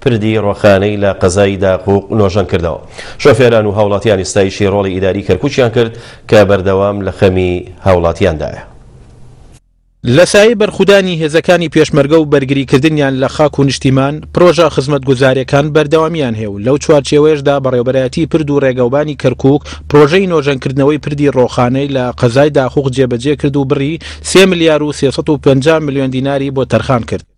پردی ڕۆخانەی لە قەزای داقوق نۆژەن کردەوە. شۆفێران و هاوڵاتیانی ستایشی ڕۆڵی ئیداری کەرکوکیان کرد کە بەردەوام لە خەمی هاوڵاتیاندایە. لە سایەی بەرخودانی هێزەکانی پێشمەرگە و بەرگریکردنیان لە خاک و نیشتیمان، پرۆژە خزمەتگوزارێکان بەردەوامیان هەیە و لەو چوارچێوەیەشدا بەڕێوبەرایەتی پرد و ڕێگەوبانی کەرکوک پرۆژەی نۆژەنکردنەوەی پردی ڕۆخانەی لە قەزای داقوق جێبەجێکرد و بڕی سێ ملیار و سێ سەد و پەنجا ملیۆن دیناری بۆ تەرخان کرد.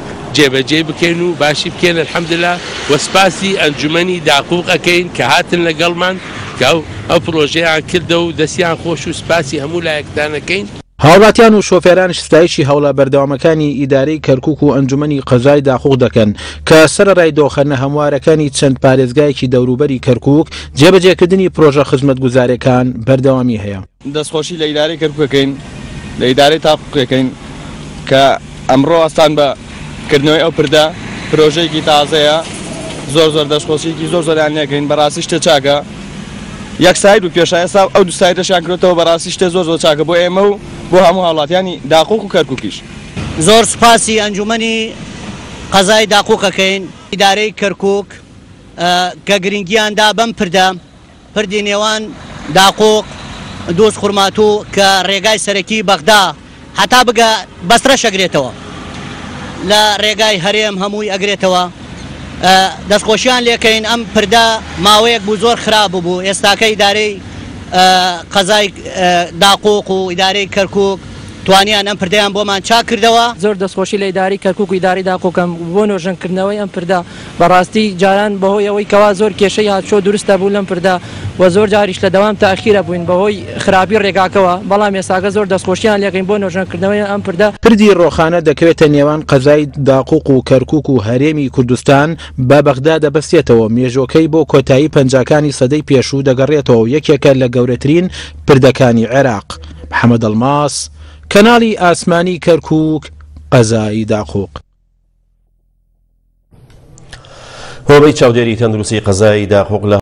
جێبەجێی بکەین و باشی بکەین الحمدللە وە سپاسی ئەنجومەنی داقوق ئەکەین کە هاتن لەگەڵمان کە ئەو پرۆژەیان کردەوە و دەستیان خۆش و سپاسی هەموو لایەکتان ئەکەین. هاوڵاتیان و شۆفێرانیش ستایشی هەوڵە بەردەوامەکانی ئیدارەی کەرکوک و ئەنجومەنی قەزای داقوق دەکەن کە سەرەڕای دۆخە نەهەموارەکانی چەند پارێزگایەکی دەوروبەری کەرکوک جێبەجێکردنی پرۆژە خزمەتگوزارێکان بەردەوامی هەیە. دەستخۆشی لە ئیدارەی کەرکوک ئەکەین لە ئیدارەی تاقوک ئەکەین کە ئەمڕۆ هەستان بە کردنەوەی ئەو پردە پرۆژەیەکی تازەیە زۆر زۆر دەستخۆشیکی زۆر زۆریان لێکەین بەڕاستی شتە چاکە یەک ساید و پێشا ئێستا ئەو دو سایدەشیان کرێتەوە بەڕاستی شتە زۆر زۆر چاکە بۆ ئێمە و بۆ هەموو هاوڵاتیانی داقوک و کەرکوکیش. زۆر سوپاسی ئەنجومەنی قەزای داقوک ئەکەین ئیدارەی کەرکوک کە گرنگیان دا بەم پردە. پردی نێوان داقوق، دوز خورماتوو کە ڕێگای سەرەکی بەغدا هەتا بگا بەسرەش ئەگرێتەوە لە ڕێگای هەرێم هەمووی ئەگرێتەوە دەستخۆشیان لێکەین ئەم پردە ماوەیەک بوو زۆر خراپ ببوو ئێستاکە ئیدارەی قەزای داقوق و ئیدارەی کەرکوک توانیان ئەم پردەیان بۆمان چاک کردەوە. زۆر دەستخۆشی لە ئیدارەی کەرکوک و ئیدارەی داقوکەم بۆ نۆژەن کردنەوەی ئەم پردە. بەڕاستی جاران بەهۆی ئەوەی کەوا زۆر کێشەی هاتشۆ دروست ئەبوو لەم پردە وە زۆر جاریش لە دەوام تاخیر ئەبووین بەهۆی خراپی ڕێگاکەوە بەڵام ئێستاکە زۆر دەستخۆشیان لێکەین بۆ نۆژەن کردنەوەی ئەم پردە. پردی ڕۆخانە دەکەوێتە نێوان قەزای داقوق و کەرکوک و هەرێمی کوردستان بە بەغدا دەبەستێتەوە، مێژۆکەی بۆ کۆتایی پەنجاکانی سەدەی پێشوو دەگەڕێتەوە و یەکێکە لە گەورەترین پردەکانی عێراق. محەمەد ئەڵماس، کەناڵی ئاسمانی کەرکوک، قەزای داقوق. هۆبەی چاودێری تەندروستی قەزای داخۆک لە